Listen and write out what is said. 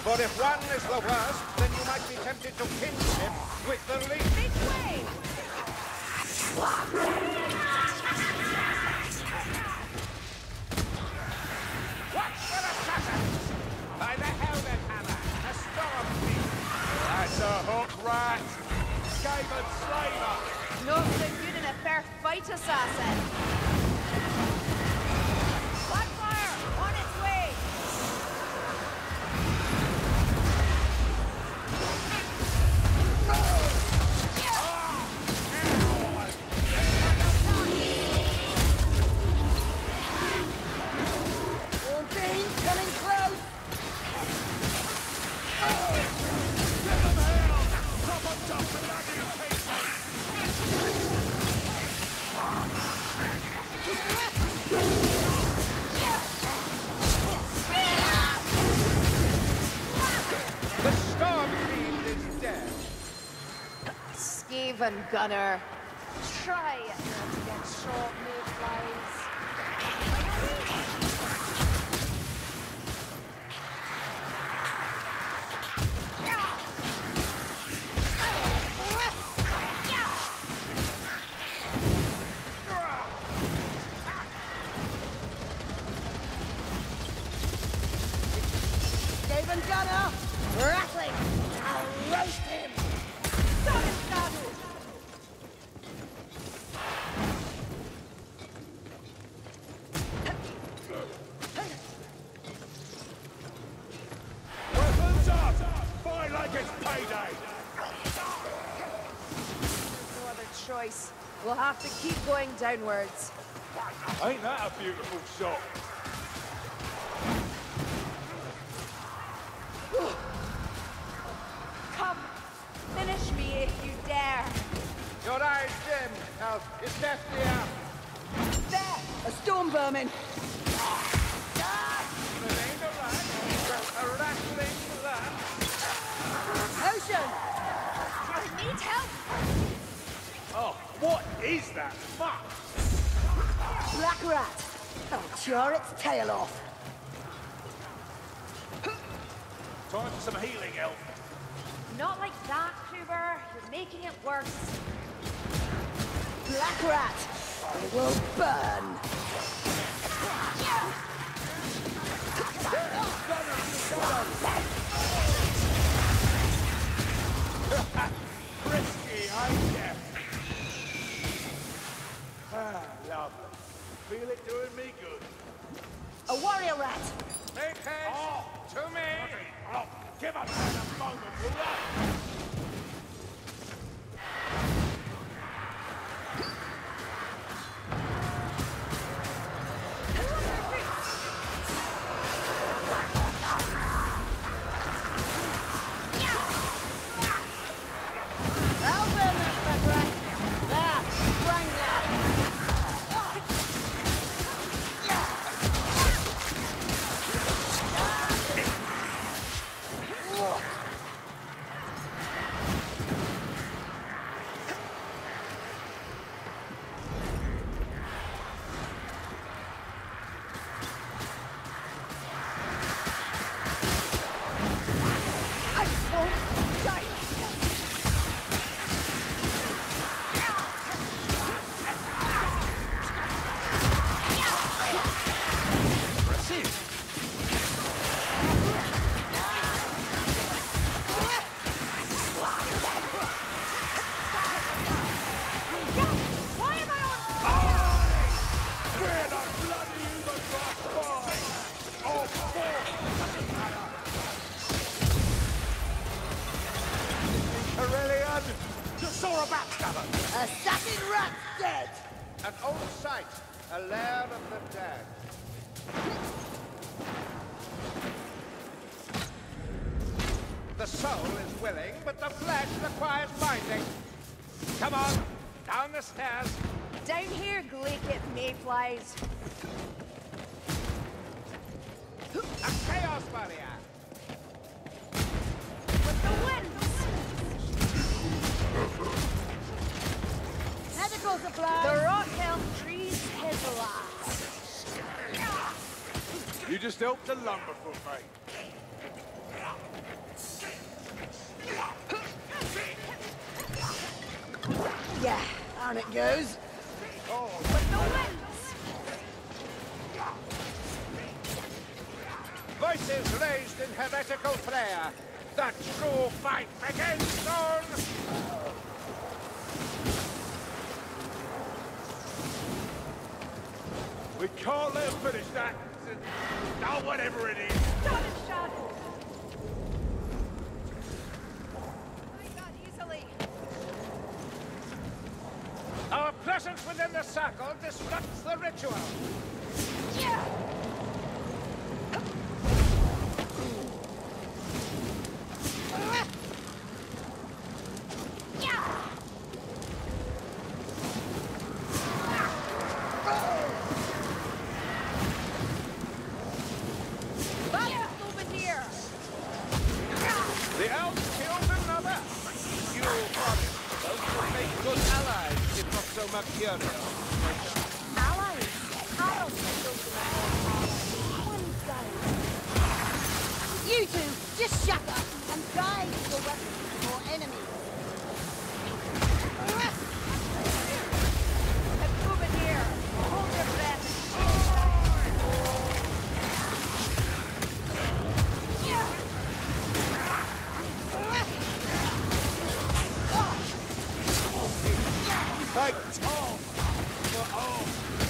For if one is the worst, then you might be tempted to kinship with the least. This way! Watch for assassins! By the helmet hammer, a storm thief. That's a hook rat. Skaven slaver. Not so good in a fair fight, assassin. Skaven gunner. Try not to get short mayflies. Skaven We'll have to keep going downwards. Ain't that a beautiful shot? Come, finish me if you dare. Your eyes dim. Now, is death near? There! A storm vermin! I'll its tail off! Time for some healing, elf. Not like that, Kruber. You're making it worse. Black rat! It will burn! Frisky, ain't ya? Ah, lovely. Feel it doing me good. A warrior rat! Make haste. Oh. To me. Give us a moment, will ya? An old site. A lair of the dead. The soul is willing, but the flesh requires binding. Come on, down the stairs. Down here, Glaikit mayflies. A chaos barrier. With the winds. Medical supplies! The rock just helped the lumber lumberfoot, mate. Yeah, on it goes. Oh, with the winds! Voices raised in heretical prayer. The true fight begins on... We can't let him finish that. Now whatever it is! Stop it, Shadow! Our presence within the circle disrupts the ritual! You two, just shut up and die. Take Tom for.